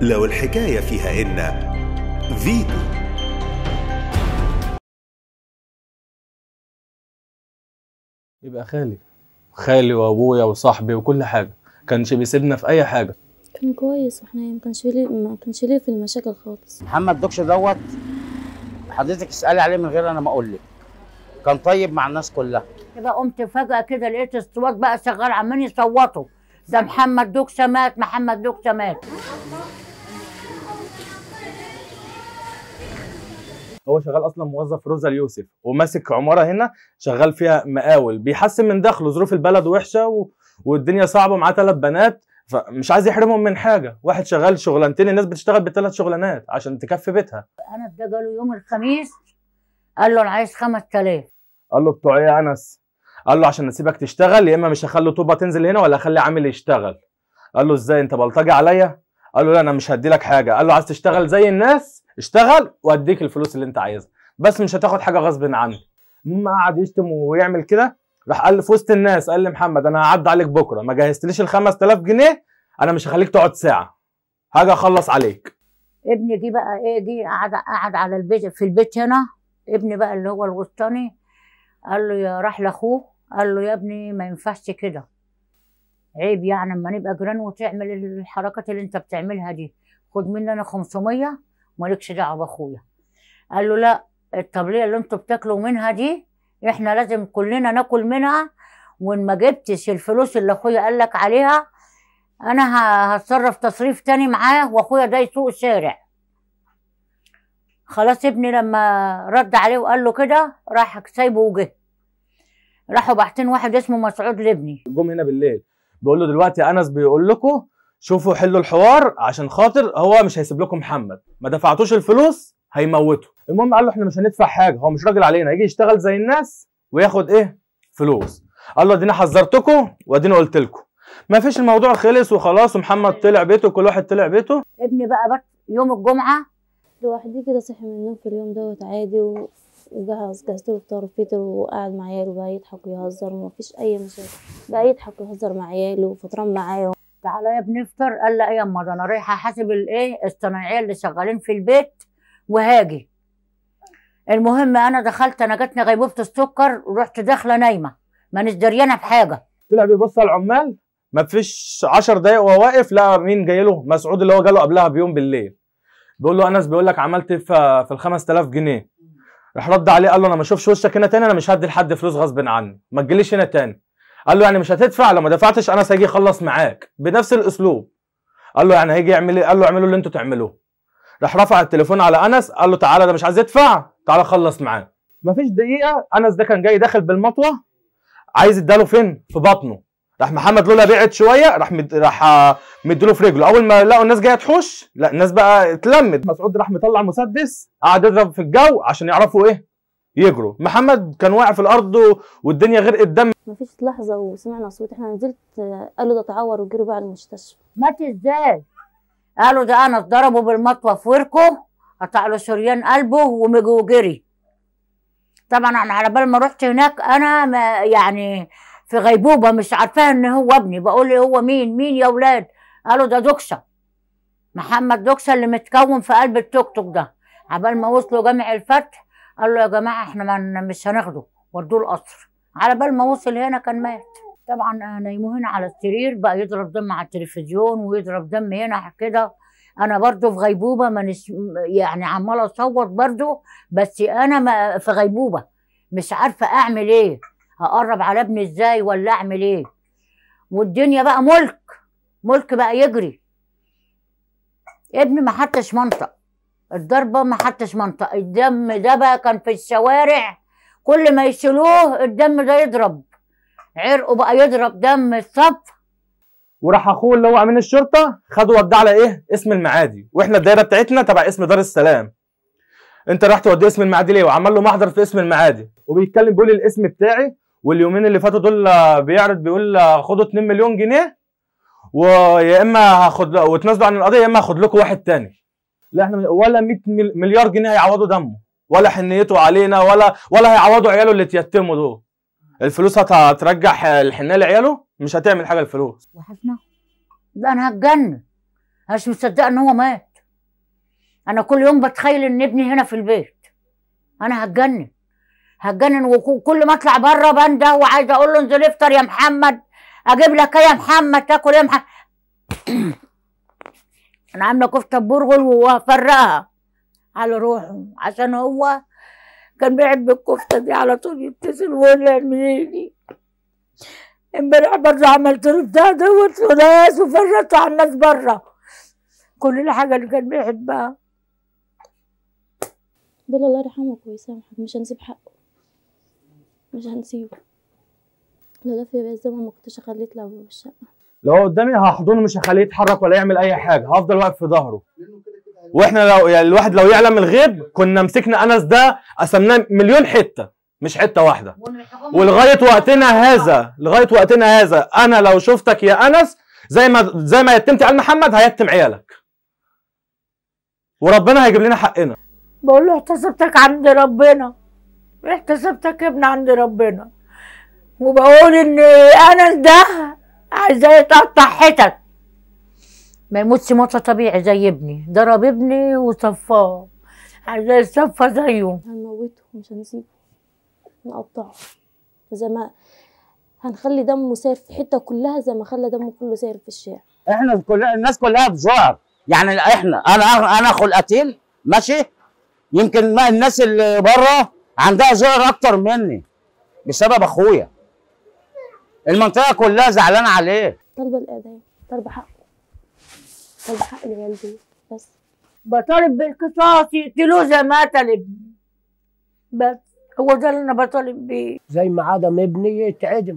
لو الحكاية فيها إن فيتو يبقى خالي. خالي وأبويا وصاحبي وكل حاجة. كانش بيسيبنا في أي حاجة. كان كويس وإحنا ما كانش ليه ما كانش ليه في المشاكل خالص. محمد دوكش دوت حضرتك اسألي عليه من غير أنا ما أقول لك. كان طيب مع الناس كلها. كده قمت فجأة كده لقيت الصوات بقى شغال عمالين يصوتوا ده محمد دوكسة مات محمد دوكسة مات. هو شغال أصلا موظف روزا اليوسف وماسك عمارة هنا شغال فيها مقاول بيحسن من دخله ظروف البلد وحشة و... والدنيا صعبة معاه ثلاث بنات فمش عايز يحرمهم من حاجة. واحد شغال شغلانتين الناس بتشتغل بثلاث شغلانات عشان تكفي بيتها. أنا ده جاله يوم الخميس قال له أنا عايز 5000 قال له بتوع إيه يا أنس؟ قال له عشان نسيبك تشتغل يا إما مش هخلي طوبة تنزل هنا ولا أخلي عامل يشتغل. قال له إزاي؟ أنت بلطجي عليا؟ قال له لا أنا مش هدي لك حاجة. قال له عايز تشتغل زي الناس؟ اشتغل واديك الفلوس اللي انت عايزها. بس مش هتاخد حاجة غصب عني المهم قعد يشتم ويعمل كده راح قال في وسط الناس قال لي محمد أنا هعدي عليك بكرة. ما جهزتليش ال 5000 جنيه أنا مش هخليك تقعد ساعة. هاجي أخلص عليك. ابني جه بقى إيه جه قعد قعد على البيت في البيت هنا. ابني بقى اللي هو الوسطاني قال له يا راح لأخوه قال له يا ابني ما ينفعش كده. عيب يعني أما نبقى جيران وتعمل الحركات اللي أنت بتعملها دي. خد مني أنا 500 مالكش دعوة بأخويا. قال له لا الطبلية اللي أنتوا بتاكلوا منها دي إحنا لازم كلنا ناكل منها وان ما جبتش الفلوس اللي أخويا قال لك عليها أنا هتصرف تصريف تاني معاه وأخويا ده يسوق الشارع. خلاص ابني لما رد عليه وقال له كده راح سايبه وجه. راحوا باعتين واحد اسمه مسعود لابني. جم هنا بالليل. بيقول له دلوقتي أنس بيقول لكم شوفوا حلوا الحوار عشان خاطر هو مش هيسيب لكم محمد. ما دفعتوش الفلوس هيموته المهم قال له إحنا مش هندفع حاجة هو مش راجل علينا يجي يشتغل زي الناس وياخد إيه؟ فلوس. قال له اديني حذرتكم واديني قلت لكم. ما فيش الموضوع خلص وخلاص ومحمد طلع بيته وكل واحد طلع بيته. ابني بقى بس يوم الجمعة. لوحدي كده صحي من النوم في اليوم دوت عادي و... وجهز جهزت له فطار وفطر وقعد مع عياله بقى يضحك ويهزر ومفيش أي مشاكل. بقى يضحك ويهزر مع عياله وفطران معاهم تعالى يا ابني افطر. قال إيه يما ده أنا رايحه أحاسب الإيه؟ الصنايعية اللي شغالين في البيت وهاجي. المهم أنا دخلت أنا جاتني غيبوبة السكر ورحت داخلة نايمة مانيش دريانة بحاجه طلع بيبص على العمال ما فيش 10 دقايق وهو واقف لا مين جاي له؟ مسعود اللي هو جاله قبلها بيوم بالليل. بيقول له أنس بيقول لك عملت إيه في ال 5000 جنيه؟ راح رد عليه قال له أنا ما أشوفش وشك هنا تاني أنا مش هدي لحد فلوس غصب عني ما تجيليش هنا تاني. قال له يعني مش هتدفع لو ما دفعتش انس هيجي يخلص معاك بنفس الأسلوب. قال له يعني هيجي يعمل إيه؟ قال له اعملوا اللي أنتوا تعملوه. راح رفع التليفون على أنس قال له تعالى ده مش عايز يدفع تعالى خلص معاه. مفيش دقيقة أنس ده كان جاي داخل بالمطوة عايز يداله فين؟ في بطنه. راح محمد لولا بعد شوية راح مد... راح مديله في رجله. أول ما لقوا الناس جاية تحوش لا الناس بقى اتلمت. مسعود راح مطلع مسدس قعد يضرب في الجو عشان يعرفوا إيه؟ يجروا. محمد كان واقع في الأرض. والدنيا غرقت دم. مفيش لحظة وسمعنا صوت. إحنا نزلت آه، قالوا ده تعور وجري بقى على المستشفى. مات إزاي؟ قالوا ده أنا ضربه بالمطوة في وركه قطع له شريان قلبه ومجي وجري. طبعا أنا على بال ما رحت هناك أنا ما يعني في غيبوبة مش عارفاه إن هو ابني. بقول لي هو مين؟ مين يا أولاد؟ قالوا ده دوكسه محمد دوكسه اللي متكون في قلب التوك توك ده. عبال ما وصلوا جامع الفتح قالوا يا جماعة إحنا مش هناخده ودوه القصر. على بال ما وصل هنا كان مات. طبعا نايمه هنا على السرير بقى يضرب دم على التلفزيون ويضرب دم هنا كده. أنا برضو في غيبوبة ما نش... يعني عماله أصوت برضو بس أنا ما في غيبوبة. مش عارفة أعمل إيه هقرب على ابني إزاي ولا أعمل إيه. والدنيا بقى ملك ملك بقى يجري. ابني ما حطش منطق. الضربة ما حطش منطق. الدم ده بقى كان في الشوارع كل ما يشيلوه الدم ده يضرب. عرقه بقى يضرب دم الصف. وراح أخوه اللي هو أمين الشرطة خده وداه على إيه؟ اسم المعادي. وإحنا الدايرة بتاعتنا تبع اسم دار السلام. أنت راح توديه اسم المعادي ليه؟ وعمل له محضر في اسم المعادي. وبيتكلم بيقول الاسم بتاعي واليومين اللي فاتوا دول بيعرض بيقول خدوا 2 مليون جنيه ويا إما هاخد وتنازلوا عن القضية يا إما هاخد لكم واحد تاني. لا إحنا ولا 100 مل- مليار جنيه هيعوضوا دمه ولا حنيته علينا ولا ولا هيعوضوا عياله اللي اتيتموا دول. الفلوس هت- هترجع الحنيه لعياله؟ مش هتعمل حاجة الفلوس. وحشنا. ده أنا هتجنن. مش مصدقة إن هو مات. أنا كل يوم بتخيل إن ابني هنا في البيت. أنا هتجنن. هتجنن وكل ما أطلع بره بنده وعايزه أقول له انزل افطر يا محمد. أجيب لك إيه يا محمد؟ تاكل إيه يا محمد أنا عاملة كفتة برغل وافرقها على روحه عشان هو كان بيحب الكفتة دي على طول يتصل ويقول لي اعملي لي. امبارح برضه عملت له بتاع دوت وناس وفرجته على الناس بره. كل الحاجة اللي كان بيحبها. بقول الله يرحمه ويسامحك مش هنسيب حقه. مش هنسيبه. لولا في الزمن ما كنتش خليت له الشقة لو قدامي هحضنه مش هخليه يتحرك ولا يعمل أي حاجة هفضل واقف في ظهره. وإحنا لو يعني الواحد لو يعلم الغيب كنا مسكنا أنس ده قسمناه مليون حتة مش حتة واحدة. ولغاية وقتنا هذا لغاية وقتنا هذا أنا لو شفتك يا أنس زي ما زي ما يتمت على محمد هيتم عيالك. وربنا هيجيب لنا حقنا. بقول له احتسبتك عند ربنا. احتسبتك ابن عند ربنا. وبقول إن أنس ده عايزاه يتقطع حتت. ما يموتش موتة طبيعي زي ابني. ضرب ابني وصفاه. عايزاه يتصفى زيه. هنموته مش هنسيبه. نقطعه زي ما هنخلي دمه ساير في حتة كلها زي ما خلى دمه كله ساير في الشارع. إحنا كلنا الناس كلها بزعر يعني إحنا أنا أنا أخو القتيل ماشي؟ يمكن ما الناس اللي بره عندها زعر أكتر مني بسبب أخويا. المنطقة كلها زعلانة عليه. طالبة الإعدام طالبة حقه. طالبة حق العيال دي. بس. بطالب بالقصاص يقتلوه زي ما قتل ابني بس. هو ده اللي أنا بطالب بيه. زي ما عدم ابني يتعدم.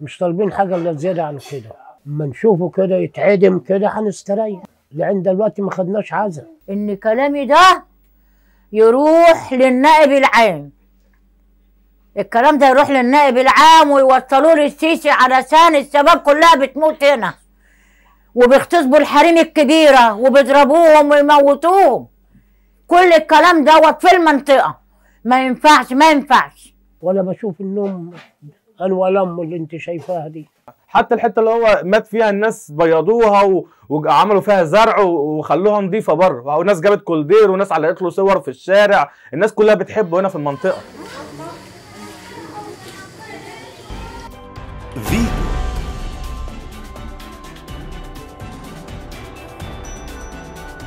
مش طالبين حاجة إلا زيادة عن كده. أما نشوفه كده يتعدم كده هنستريح. لأن دلوقتي ما خدناش عزا. إن كلامي ده يروح للنائب العام. الكلام ده يروح للنائب العام ويوصلوه للسيسي علشان الشباب كلها بتموت هنا. وبيغتصبوا الحريم الكبيرة وبيضربوهم ويموتوهم. كل الكلام دوت في المنطقة. ما ينفعش ما ينفعش. ولا بشوف النوم الأم اللي أنت شايفاها دي. حتى الحتة اللي هو مات فيها الناس بيضوها و... وعملوا فيها زرع و- وخلوها نظيفة بره. وناس جابت كولدير وناس علقت له صور في الشارع. الناس كلها بتحبه هنا في المنطقة. فيتو